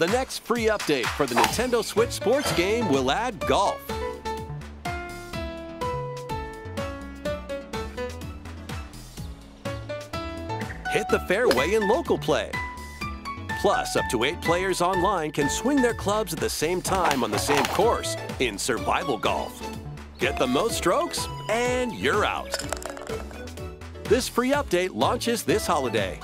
The next free update for the Nintendo Switch sports game will add golf. Hit the fairway in local play. Plus, up to eight players online can swing their clubs at the same time on the same course in survival golf. Get the most strokes, and you're out. This free update launches this holiday.